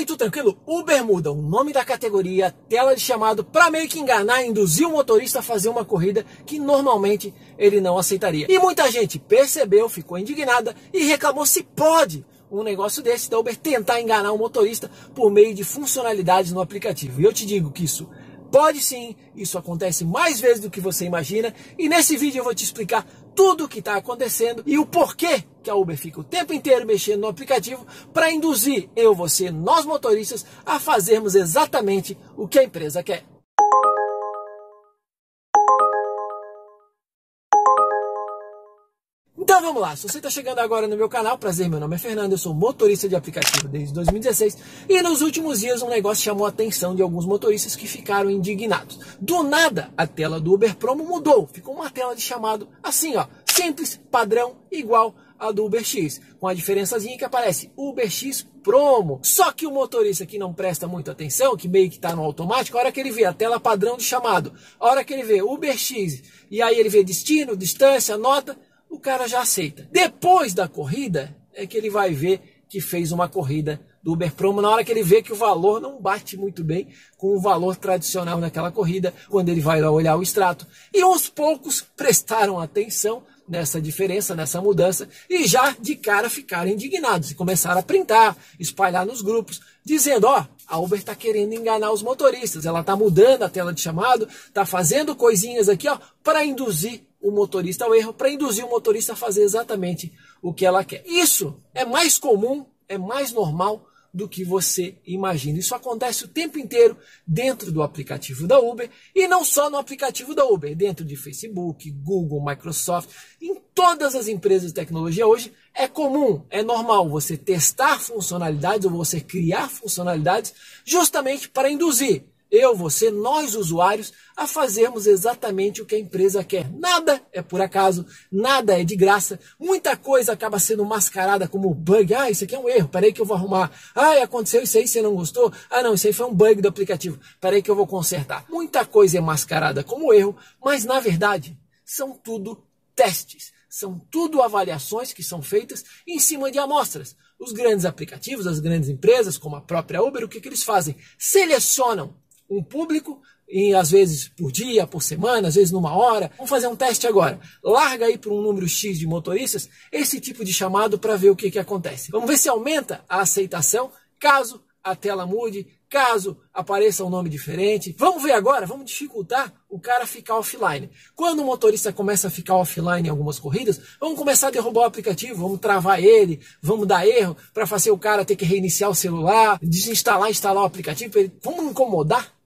aí tudo tranquilo? Uber muda o nome da categoria, tela de chamado, para meio que enganar induzir o motorista a fazer uma corrida que normalmente ele não aceitaria. E muita gente percebeu, ficou indignada e reclamou se pode um negócio desse da Uber tentar enganar o motorista por meio de funcionalidades no aplicativo. E eu te digo que isso Pode sim, isso acontece mais vezes do que você imagina. E nesse vídeo eu vou te explicar tudo o que está acontecendo e o porquê que a Uber fica o tempo inteiro mexendo no aplicativo para induzir eu, você, nós motoristas a fazermos exatamente o que a empresa quer. Então vamos lá, se você está chegando agora no meu canal, prazer, meu nome é Fernando, eu sou motorista de aplicativo desde 2016 e nos últimos dias um negócio chamou a atenção de alguns motoristas que ficaram indignados. Do nada, a tela do Uber Promo mudou, ficou uma tela de chamado assim, ó, simples, padrão, igual a do Uber X, com a diferençazinha que aparece Uber X Promo. Só que o motorista que não presta muita atenção, que meio que está no automático, a hora que ele vê a tela padrão de chamado, a hora que ele vê Uber X e aí ele vê destino, distância, nota, o cara já aceita. Depois da corrida é que ele vai ver que fez uma corrida do Uber Promo, na hora que ele vê que o valor não bate muito bem com o valor tradicional naquela corrida, quando ele vai olhar o extrato. E aos poucos prestaram atenção nessa diferença, nessa mudança, e já de cara ficaram indignados e começaram a printar, espalhar nos grupos, dizendo: ó, a Uber está querendo enganar os motoristas, ela está mudando a tela de chamado, está fazendo coisinhas aqui ó, para induzir o motorista ao erro, para induzir o motorista a fazer exatamente o que ela quer. Isso é mais comum, é mais normal do que você imagina. Isso acontece o tempo inteiro dentro do aplicativo da Uber e não só no aplicativo da Uber, dentro de Facebook, Google, Microsoft, em todas as empresas de tecnologia hoje é comum, é normal você testar funcionalidades ou você criar funcionalidades justamente para induzir eu, você, nós usuários, a fazermos exatamente o que a empresa quer. Nada é por acaso, nada é de graça. Muita coisa acaba sendo mascarada como bug. Ah, isso aqui é um erro, peraí que eu vou arrumar. Ah, aconteceu isso aí, você não gostou? Ah, não, isso aí foi um bug do aplicativo. Peraí que eu vou consertar. Muita coisa é mascarada como erro, mas na verdade são tudo testes. São tudo avaliações que são feitas em cima de amostras. Os grandes aplicativos, as grandes empresas, como a própria Uber, o que, que eles fazem? Selecionam um público, e às vezes por dia, por semana, às vezes numa hora. Vamos fazer um teste agora. Larga aí para um número X de motoristas esse tipo de chamado para ver o que, que acontece. Vamos ver se aumenta a aceitação caso a tela mude, caso apareça um nome diferente. Vamos ver agora, vamos dificultar o cara ficar offline. Quando o motorista começa a ficar offline em algumas corridas, vamos começar a derrubar o aplicativo, vamos travar ele, vamos dar erro para fazer o cara ter que reiniciar o celular, desinstalar, instalar o aplicativo, vamos incomodar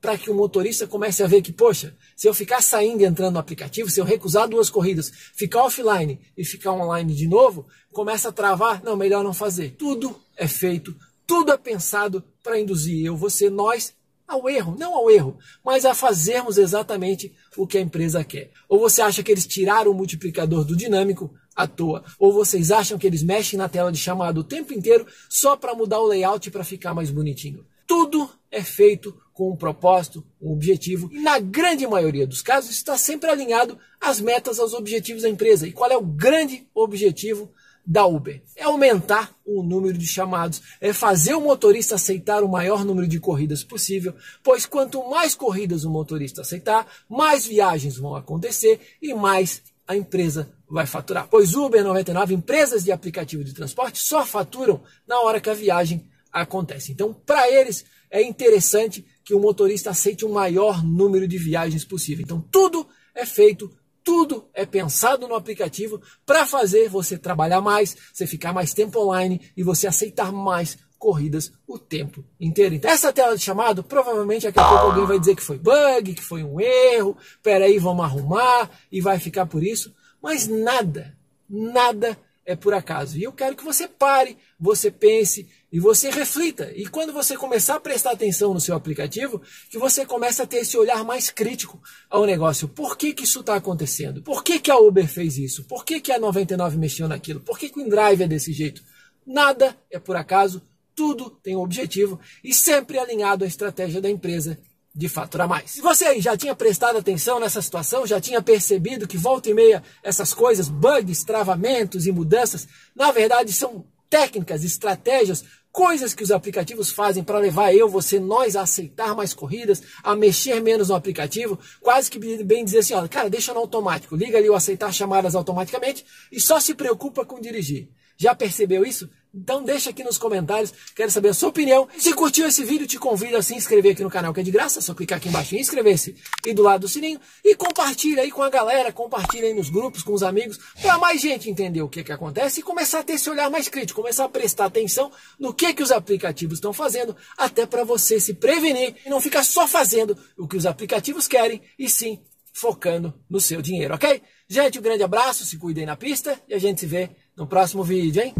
para que o motorista comece a ver que, poxa, se eu ficar saindo e entrando no aplicativo, se eu recusar duas corridas, ficar offline e ficar online de novo, começa a travar, não, melhor não fazer. Tudo é feito, tudo é pensado para induzir eu, você, nós ao erro, não ao erro, mas a fazermos exatamente o que a empresa quer. Ou você acha que eles tiraram o multiplicador do dinâmico à toa, ou vocês acham que eles mexem na tela de chamada o tempo inteiro só para mudar o layout para ficar mais bonitinho. Tudo é feito com um propósito, um objetivo, e na grande maioria dos casos está sempre alinhado às metas, aos objetivos da empresa. E qual é o grande objetivo da Uber? É aumentar o número de chamados, é fazer o motorista aceitar o maior número de corridas possível, pois quanto mais corridas o motorista aceitar, mais viagens vão acontecer e mais a empresa vai faturar. Pois Uber 99, empresas de aplicativo de transporte, só faturam na hora que a viagem acontece. Então, para eles, é interessante que o motorista aceite o maior número de viagens possível. Então, tudo é feito, tudo é pensado no aplicativo para fazer você trabalhar mais, você ficar mais tempo online e você aceitar mais corridas o tempo inteiro. Então, essa tela de chamado, provavelmente daqui a pouco alguém vai dizer que foi bug, que foi um erro, peraí, vamos arrumar e vai ficar por isso. Mas nada, nada é por acaso. E eu quero que você pare, você pense e você reflita. E quando você começar a prestar atenção no seu aplicativo, que você comece a ter esse olhar mais crítico ao negócio. Por que, que isso está acontecendo? Por que, que a Uber fez isso? Por que, que a 99 mexeu naquilo? Por que, que o InDrive é desse jeito? Nada é por acaso, tudo tem um objetivo e sempre alinhado à estratégia da empresa de faturar mais. E você aí já tinha prestado atenção nessa situação? Já tinha percebido que volta e meia essas coisas, bugs, travamentos e mudanças, na verdade são técnicas, estratégias, coisas que os aplicativos fazem para levar eu, você, nós a aceitar mais corridas, a mexer menos no aplicativo, quase que bem dizer assim, ó, cara, deixa no automático, liga ali o aceitar chamadas automaticamente e só se preocupa com dirigir. Já percebeu isso? Então deixa aqui nos comentários, quero saber a sua opinião. Se curtiu esse vídeo, te convido a se inscrever aqui no canal que é de graça, é só clicar aqui embaixo em inscrever-se e do lado do sininho e compartilha aí com a galera, compartilha aí nos grupos, com os amigos, para mais gente entender o que que acontece e começar a ter esse olhar mais crítico, começar a prestar atenção no que que os aplicativos estão fazendo, até para você se prevenir e não ficar só fazendo o que os aplicativos querem e sim focando no seu dinheiro, ok? Gente, um grande abraço, se cuidem na pista e a gente se vê no próximo vídeo, hein?